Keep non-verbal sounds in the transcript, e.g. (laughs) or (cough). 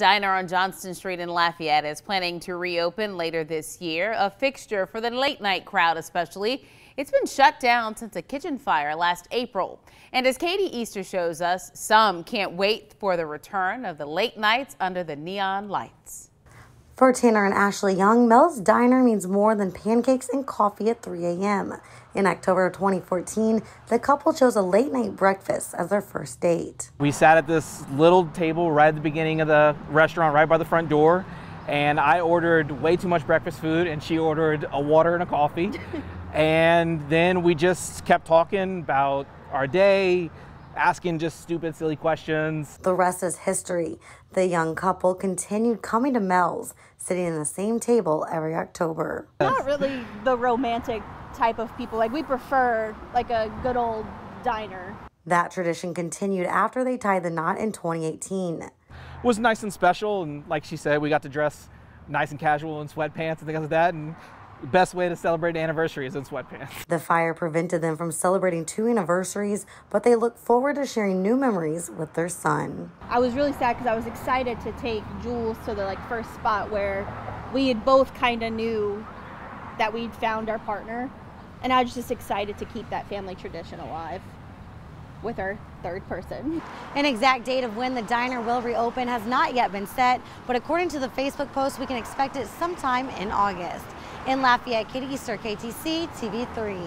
Diner on Johnston Street in Lafayette is planning to reopen later this year, a fixture for the late night crowd especially. It's been shut down since a kitchen fire last April. And as Katie Easter shows us, some can't wait for the return of the late nights under the neon lights. For Tanner and Ashley Young, Mel's Diner means more than pancakes and coffee at 3 a.m. In October of 2014, the couple chose a late night breakfast as their first date. We sat at this little table right at the beginning of the restaurant, right by the front door, and I ordered way too much breakfast food, and she ordered a water and a coffee. (laughs) and then we just kept talking about our day, asking just stupid, silly questions. The rest is history. The young couple continued coming to Mel's, sitting in the same table every October. Not really the romantic type of people. Like, we prefer like a good old diner. That tradition continued after they tied the knot in 2018. It was nice and special, and like she said, we got to dress nice and casual in sweatpants and things like that. And best way to celebrate an anniversary is in sweatpants. The fire prevented them from celebrating two anniversaries, but they look forward to sharing new memories with their son. I was really sad because I was excited to take Jules to the like first spot where we had both kind of knew that we'd found our partner, and I was just excited to keep that family tradition alive with our third person. An exact date of when the diner will reopen has not yet been set, but according to the Facebook post, we can expect it sometime in August. In Lafayette, Katie Easter, KATC TV3.